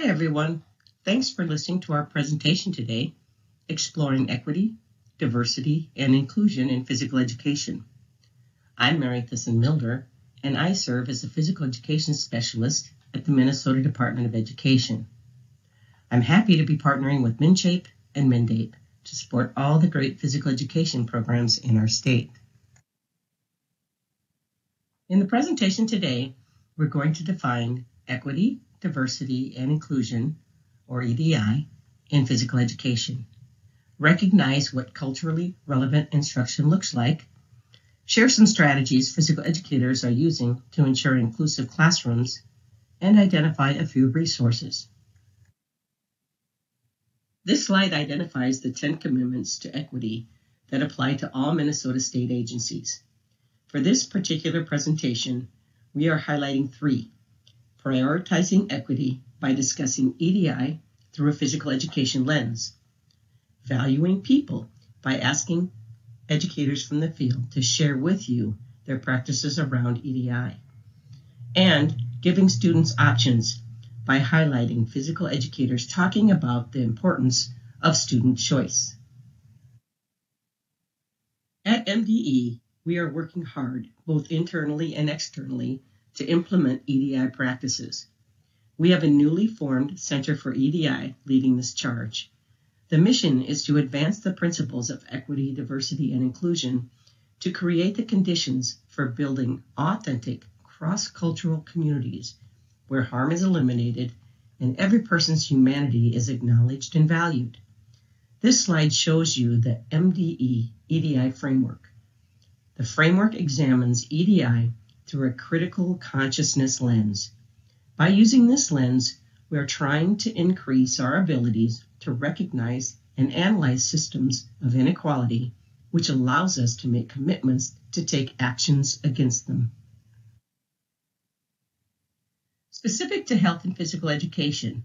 Hi, everyone. Thanks for listening to our presentation today, Exploring Equity, Diversity, and Inclusion in Physical Education. I'm Mary Thissen Milder, and I serve as a physical education specialist at the Minnesota Department of Education. I'm happy to be partnering with MNSHAPE and MnDAPE to support all the great physical education programs in our state. In the presentation today, we're going to define equity, diversity, and inclusion, or EDI, in physical education. Recognize what culturally relevant instruction looks like. Share some strategies physical educators are using to ensure inclusive classrooms, and identify a few resources. This slide identifies the 10 commitments to equity that apply to all Minnesota state agencies. For this particular presentation, we are highlighting three prioritizing equity by discussing EDI through a physical education lens, valuing people by asking educators from the field to share with you their practices around EDI, and giving students options by highlighting physical educators talking about the importance of student choice. At MDE, we are working hard, both internally and externally, to implement EDI practices. We have a newly formed Center for EDI leading this charge. The mission is to advance the principles of equity, diversity, and inclusion to create the conditions for building authentic cross-cultural communities where harm is eliminated and every person's humanity is acknowledged and valued. This slide shows you the MDE EDI framework. The framework examines EDI through a critical consciousness lens. By using this lens, we are trying to increase our abilities to recognize and analyze systems of inequality, which allows us to make commitments to take actions against them. Specific to health and physical education,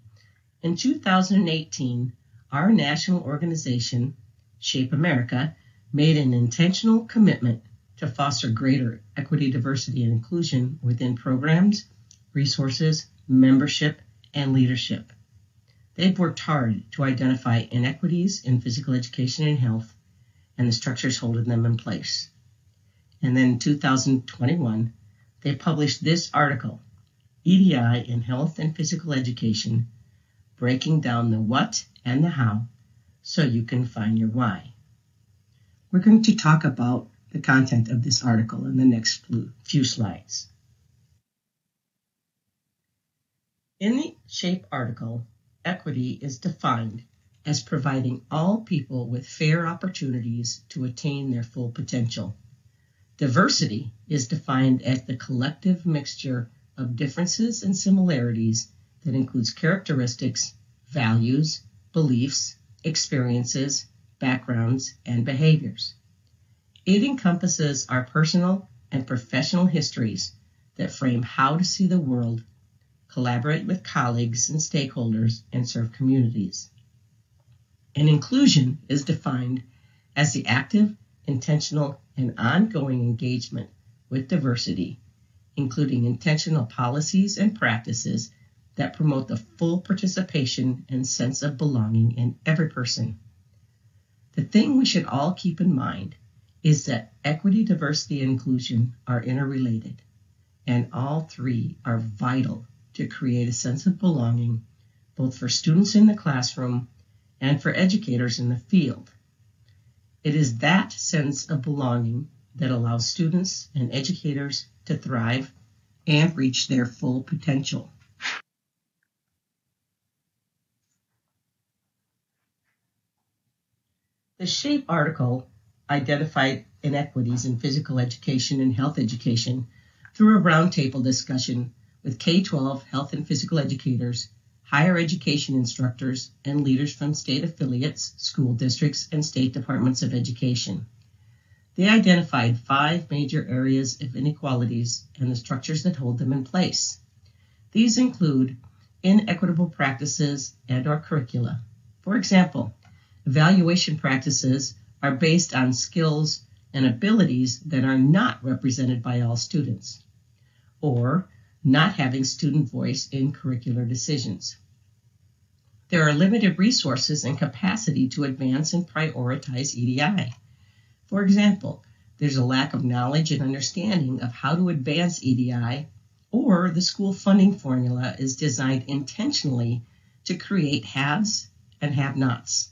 in 2018, our national organization, Shape America, made an intentional commitment to foster greater equity, diversity, and inclusion within programs, resources, membership, and leadership. They've worked hard to identify inequities in physical education and health and the structures holding them in place. And then in 2021, they published this article, EDI in Health and Physical Education, breaking down the what and the how so you can find your why. We're going to talk about the content of this article in the next few slides. In the SHAPE article, equity is defined as providing all people with fair opportunities to attain their full potential. Diversity is defined as the collective mixture of differences and similarities that includes characteristics, values, beliefs, experiences, backgrounds, and behaviors. It encompasses our personal and professional histories that frame how to see the world, collaborate with colleagues and stakeholders, and serve communities. And inclusion is defined as the active, intentional, and ongoing engagement with diversity, including intentional policies and practices that promote the full participation and sense of belonging in every person. The thing we should all keep in mind is that equity, diversity, and inclusion are interrelated, and all three are vital to create a sense of belonging both for students in the classroom and for educators in the field. It is that sense of belonging that allows students and educators to thrive and reach their full potential. The SHAPE article identified inequities in physical education and health education through a roundtable discussion with K 12 health and physical educators, higher education instructors, and leaders from state affiliates, school districts, and state departments of education. They identified five major areas of inequalities and the structures that hold them in place. These include inequitable practices and or curricula. For example, evaluation practices are based on skills and abilities that are not represented by all students, or not having student voice in curricular decisions. There are limited resources and capacity to advance and prioritize EDI. For example, there's a lack of knowledge and understanding of how to advance EDI, or the school funding formula is designed intentionally to create haves and have nots.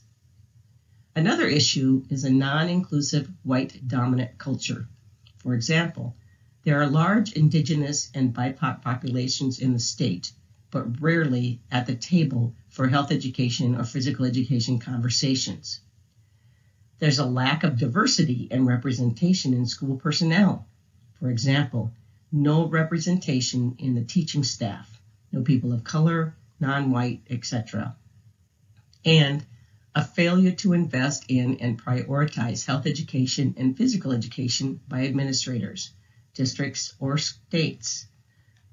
Another issue is a non inclusive white dominant culture. For example, there are large indigenous and BIPOC populations in the state, but rarely at the table for health education or physical education conversations. There's a lack of diversity and representation in school personnel. For example, no representation in the teaching staff, no people of color, non white, etc. And a failure to invest in and prioritize health education and physical education by administrators, districts, or states.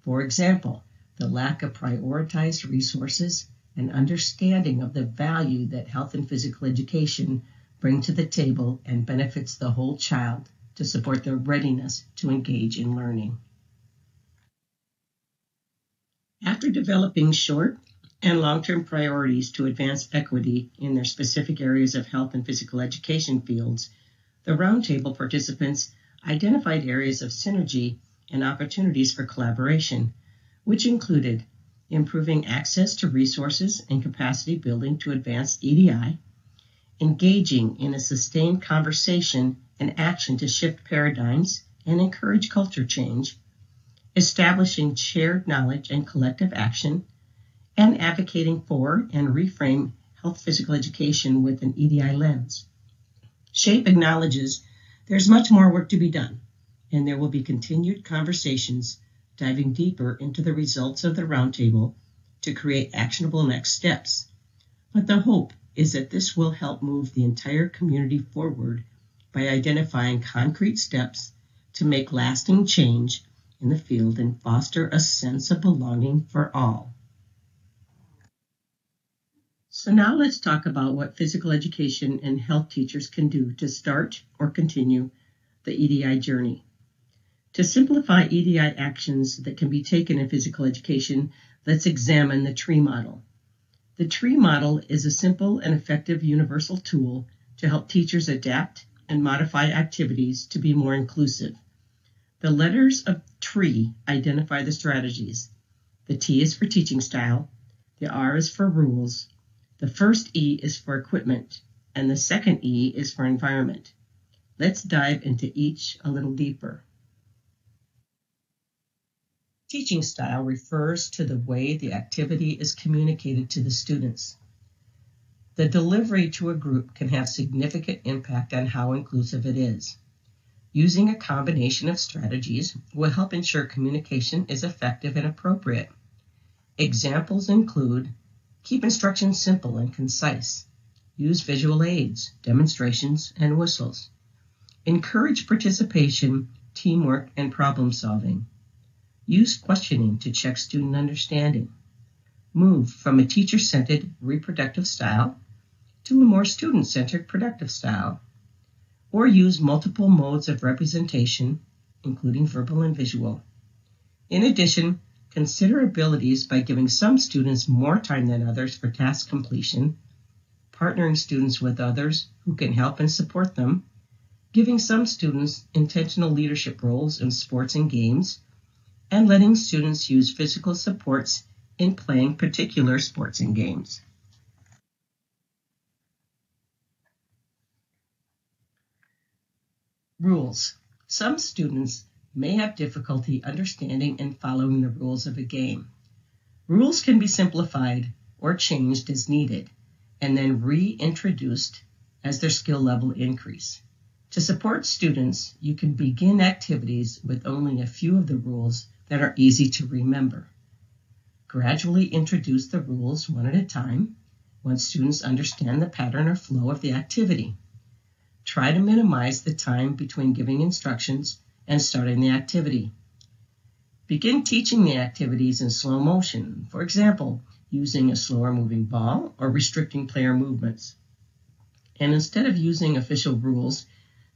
For example, the lack of prioritized resources and understanding of the value that health and physical education bring to the table and benefits the whole child to support their readiness to engage in learning. After developing short and long-term priorities to advance equity in their specific areas of health and physical education fields, the roundtable participants identified areas of synergy and opportunities for collaboration, which included improving access to resources and capacity building to advance EDI, engaging in a sustained conversation and action to shift paradigms and encourage culture change, establishing shared knowledge and collective action, and advocating for and reframe health physical education with an EDI lens. SHAPE acknowledges there's much more work to be done, and there will be continued conversations diving deeper into the results of the roundtable to create actionable next steps. But the hope is that this will help move the entire community forward by identifying concrete steps to make lasting change in the field and foster a sense of belonging for all. So now let's talk about what physical education and health teachers can do to start or continue the EDI journey. To simplify EDI actions that can be taken in physical education, let's examine the tree model. The tree model is a simple and effective universal tool to help teachers adapt and modify activities to be more inclusive. The letters of tree identify the strategies. The T is for teaching style, the R is for rules, the first E is for equipment, and the second E is for environment. Let's dive into each a little deeper. Teaching style refers to the way the activity is communicated to the students. The delivery to a group can have significant impact on how inclusive it is. Using a combination of strategies will help ensure communication is effective and appropriate. Examples include Keep instructions simple and concise. Use visual aids, demonstrations, and whistles. Encourage participation, teamwork, and problem solving. Use questioning to check student understanding. Move from a teacher centered reproductive style to a more student centered productive style. Or use multiple modes of representation, including verbal and visual. In addition, Consider abilities by giving some students more time than others for task completion, partnering students with others who can help and support them, giving some students intentional leadership roles in sports and games, and letting students use physical supports in playing particular sports and games. Rules. Some students may have difficulty understanding and following the rules of a game. Rules can be simplified or changed as needed and then reintroduced as their skill level increase. To support students, you can begin activities with only a few of the rules that are easy to remember. Gradually introduce the rules one at a time once students understand the pattern or flow of the activity. Try to minimize the time between giving instructions and starting the activity. Begin teaching the activities in slow motion, for example, using a slower moving ball or restricting player movements. And instead of using official rules,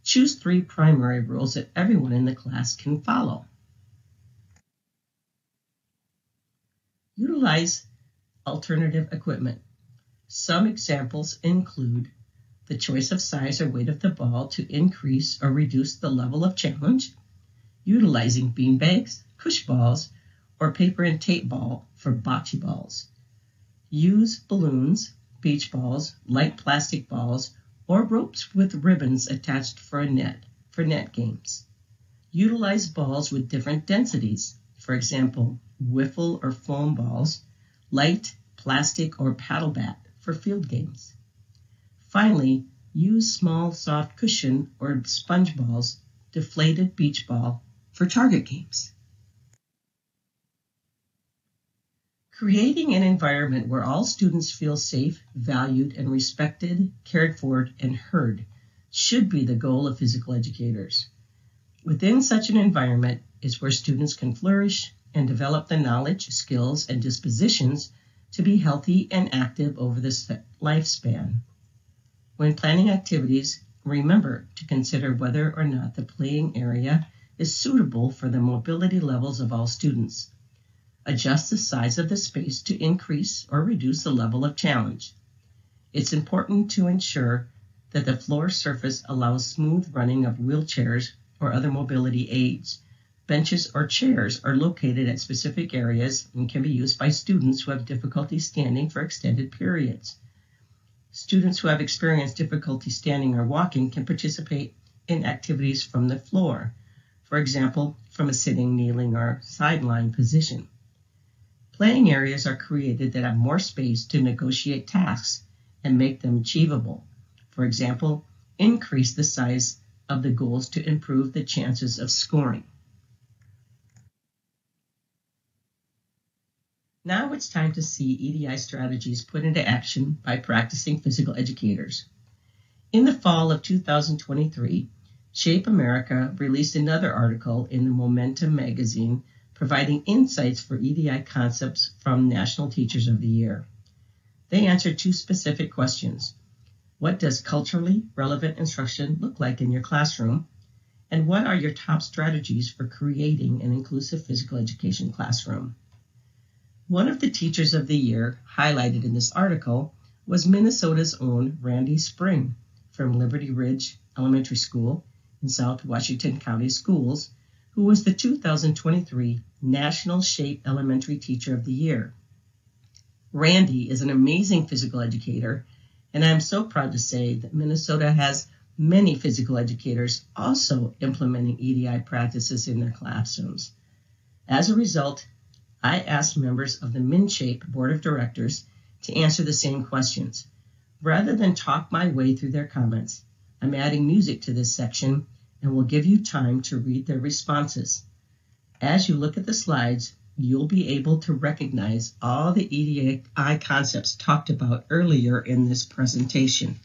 choose three primary rules that everyone in the class can follow. Utilize alternative equipment. Some examples include the choice of size or weight of the ball to increase or reduce the level of challenge, utilizing beanbags, Koosh balls, or paper and tape ball for bocce balls. Use balloons, beach balls, light plastic balls, or ropes with ribbons attached for a net for net games. Utilize balls with different densities, for example, wiffle or foam balls, light, plastic, or paddle bat for field games. Finally, use small soft cushion or sponge balls, deflated beach ball for target games. Creating an environment where all students feel safe, valued, and respected, cared for, and heard should be the goal of physical educators. Within such an environment is where students can flourish and develop the knowledge, skills, and dispositions to be healthy and active over the lifespan. When planning activities, remember to consider whether or not the playing area is suitable for the mobility levels of all students. Adjust the size of the space to increase or reduce the level of challenge. It's important to ensure that the floor surface allows smooth running of wheelchairs or other mobility aids. Benches or chairs are located at specific areas and can be used by students who have difficulty standing for extended periods. Students who have experienced difficulty standing or walking can participate in activities from the floor, for example, from a sitting, kneeling, or sideline position. Playing areas are created that have more space to negotiate tasks and make them achievable. For example, increase the size of the goals to improve the chances of scoring. Now it's time to see EDI strategies put into action by practicing physical educators. In the fall of 2023, Shape America released another article in the Momentum magazine providing insights for EDI concepts from National Teachers of the Year. They answered two specific questions. What does culturally relevant instruction look like in your classroom? And what are your top strategies for creating an inclusive physical education classroom? One of the Teachers of the Year highlighted in this article was Minnesota's own Randy Spring from Liberty Ridge Elementary School in South Washington County Schools, who was the 2023 National Shape Elementary Teacher of the Year. Randy is an amazing physical educator, and I am so proud to say that Minnesota has many physical educators also implementing EDI practices in their classrooms. As a result, I asked members of the MNSHAPE Board of Directors to answer the same questions. Rather than talk my way through their comments, I'm adding music to this section and will give you time to read their responses. As you look at the slides, you'll be able to recognize all the EDI concepts talked about earlier in this presentation.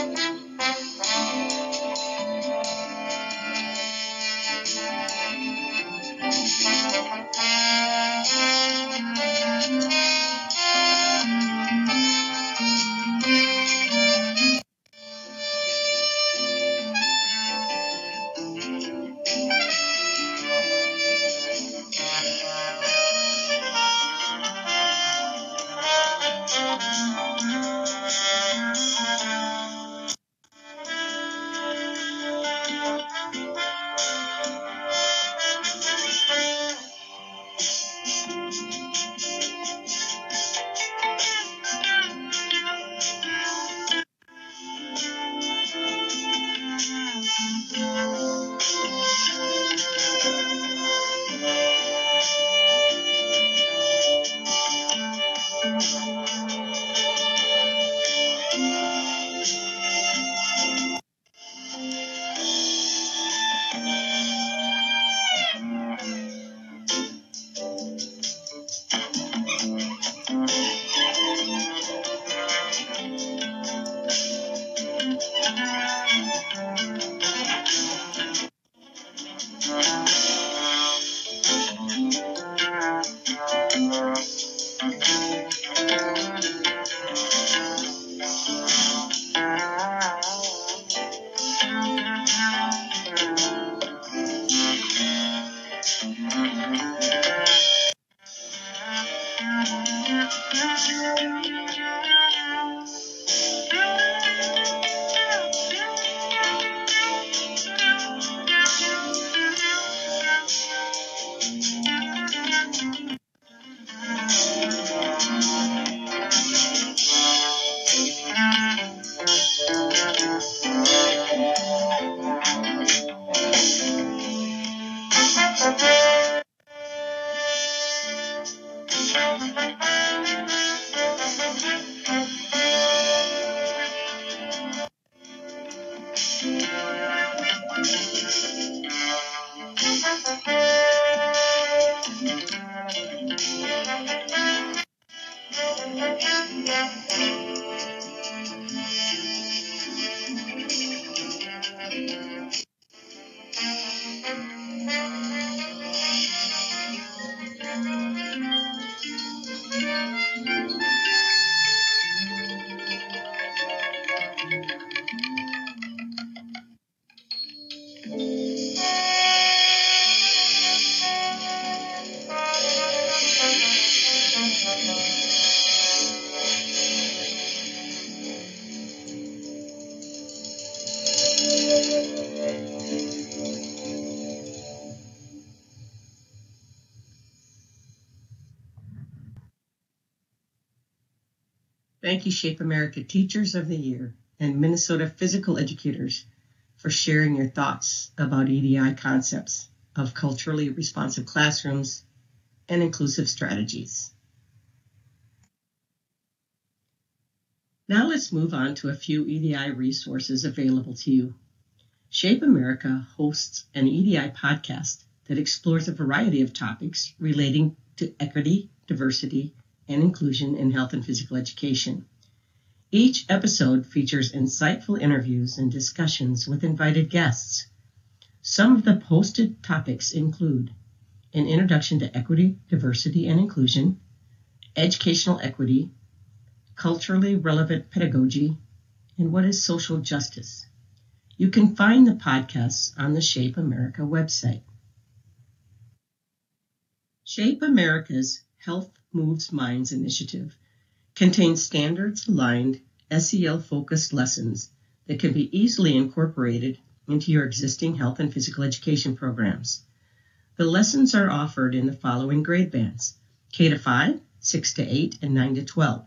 na na Thank you, Shape America Teachers of the Year and Minnesota Physical Educators for sharing your thoughts about EDI concepts of culturally responsive classrooms and inclusive strategies. Now let's move on to a few EDI resources available to you. Shape America hosts an EDI podcast that explores a variety of topics relating to equity, diversity, and inclusion in health and physical education. Each episode features insightful interviews and discussions with invited guests. Some of the posted topics include an introduction to equity, diversity, and inclusion, educational equity, culturally relevant pedagogy, and what is social justice. You can find the podcasts on the Shape America website. Shape America's Health Moves Minds initiative contains standards aligned SEL focused lessons that can be easily incorporated into your existing health and physical education programs. The lessons are offered in the following grade bands K to 5, 6 to 8, and 9 to 12.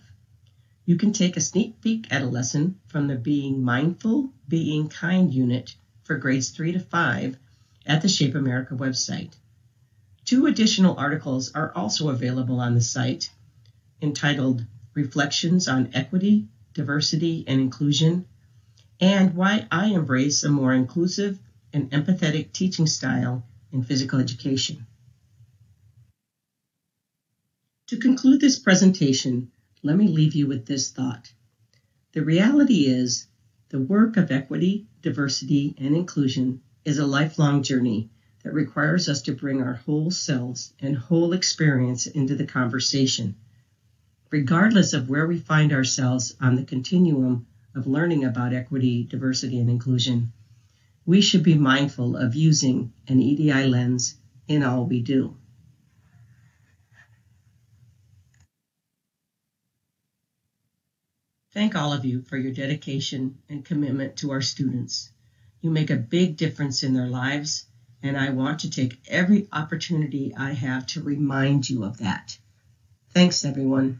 You can take a sneak peek at a lesson from the Being Mindful, Being Kind unit for grades 3 to 5 at the Shape America website. Two additional articles are also available on the site entitled Reflections on Equity, Diversity, and Inclusion, and Why I Embrace a More Inclusive and Empathetic Teaching Style in Physical Education. To conclude this presentation, let me leave you with this thought. The reality is, the work of equity, diversity, and inclusion is a lifelong journey that requires us to bring our whole selves and whole experience into the conversation. Regardless of where we find ourselves on the continuum of learning about equity, diversity, and inclusion, we should be mindful of using an EDI lens in all we do. Thank all of you for your dedication and commitment to our students. You make a big difference in their lives and I want to take every opportunity I have to remind you of that. Thanks, everyone.